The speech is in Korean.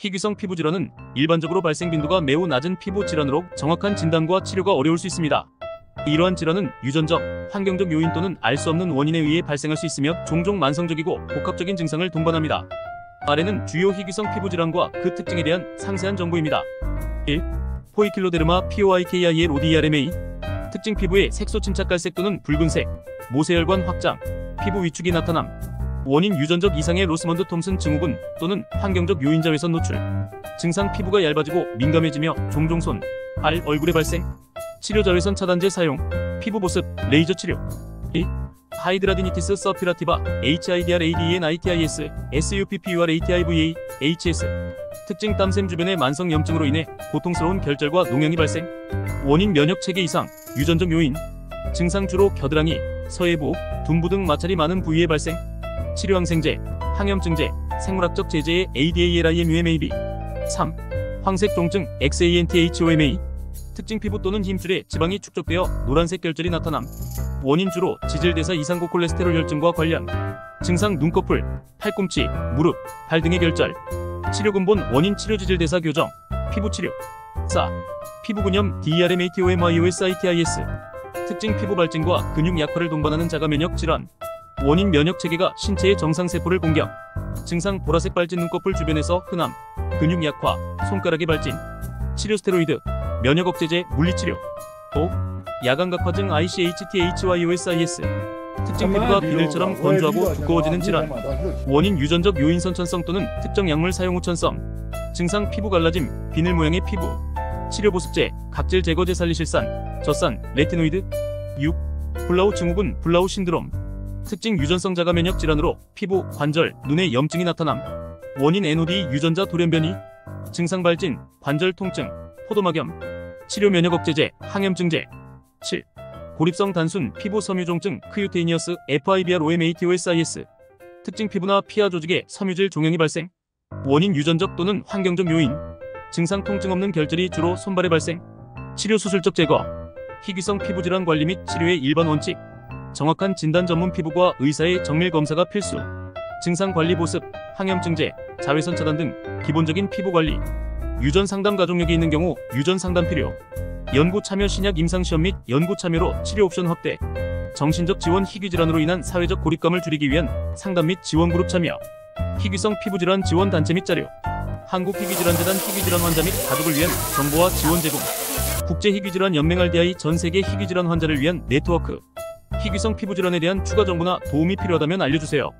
희귀성 피부 질환은 일반적으로 발생 빈도가 매우 낮은 피부 질환으로 정확한 진단과 치료가 어려울 수 있습니다. 이러한 질환은 유전적, 환경적 요인 또는 알 수 없는 원인에 의해 발생할 수 있으며 종종 만성적이고 복합적인 증상을 동반합니다. 아래는 주요 희귀성 피부 질환과 그 특징에 대한 상세한 정보입니다. 1. 포이킬로데르마 POIKIL ODRMA 특징 피부의 색소 침착 갈색 또는 붉은색, 모세혈관 확장, 피부 위축이 나타남, 원인 유전적 이상의 로스먼드 톰슨 증후군 또는 환경적 요인 자외선 노출, 증상 피부가 얇아지고 민감해지며 종종 손, 발, 얼굴에 발생, 치료 자외선 차단제 사용, 피부 보습, 레이저 치료. 2. hidradenitis suppurativa HIDRADENITIS SUPPURATIVA HS 특징 땀샘 주변의 만성 염증으로 인해 고통스러운 결절과 농양이 발생 원인 면역 체계 이상 유전적 요인 증상 주로 겨드랑이 서해부 둔부 등 마찰이 많은 부위에 발생 치료 항생제 항염증제 생물학적 제제의 ADALIMUMAB 3. 황색 종증 XANTHOMA 특징 피부 또는 힘줄에 지방이 축적되어 노란색 결절이 나타남 원인 주로 지질대사 이상고 콜레스테롤 혈증과 관련 증상 눈꺼풀, 팔꿈치, 무릎, 발 등의 결절 치료 근본 원인 치료 지질대사 교정 피부 치료 4. 피부 근염 DRMATOMIOSITIS 특징 피부 발진과 근육 약화를 동반하는 자가 면역 질환 원인 면역 체계가 신체의 정상 세포를 공격. 증상 보라색 발진 눈꺼풀 주변에서 흔함 근육 약화 손가락의 발진 치료 스테로이드 면역 억제제 물리치료 5. 야간각화증 ICHTHYOSIS 특징 피부가 비늘처럼 건조하고 두꺼워지는 질환. 원인 유전적 요인 선천성 또는 특정 약물 사용 후 천성. 증상 피부 갈라짐 비늘 모양의 피부. 치료 보습제 각질 제거제 살리실산 젖산 레티노이드. 6. 블라우 증후군 Blau Syndrome 특징 유전성 자가 면역 질환으로 피부 관절 눈에 염증이 나타남 원인 NOD 유전자 돌연변이 증상 발진 관절 통증 포도막염 치료 면역 억제제 항염증제. 7. 고립성 단순 피부 섬유종증 Cutaneous Fibromatosis 특징 피부나 피하 조직에 섬유질 종양이 발생. 원인 유전적 또는 환경적 요인. 증상 통증 없는 결절이 주로 손발에 발생. 치료 수술적 제거. 희귀성 피부 질환 관리 및 치료의 일반 원칙 정확한 진단 전문 피부과 의사의 정밀 검사가 필수. 증상 관리 보습 항염증제 자외선 차단 등 기본적인 피부 관리. 유전 상담 가족력이 있는 경우 유전 상담 필요. 연구 참여 신약 임상 시험 및 연구 참여로 치료 옵션 확대. 정신적 지원 희귀 질환으로 인한 사회적 고립감을 줄이기 위한 상담 및 지원 그룹 참여. 희귀성 피부 질환 지원 단체 및 자료. 한국 희귀질환재단 희귀질환 환자 및 가족을 위한 정보와 지원 제공. 국제 희귀질환 연맹 RDI 전 세계 희귀질환 환자를 위한 네트워크 희귀성 피부 질환에 대한 추가 정보나 도움이 필요하다면 알려주세요.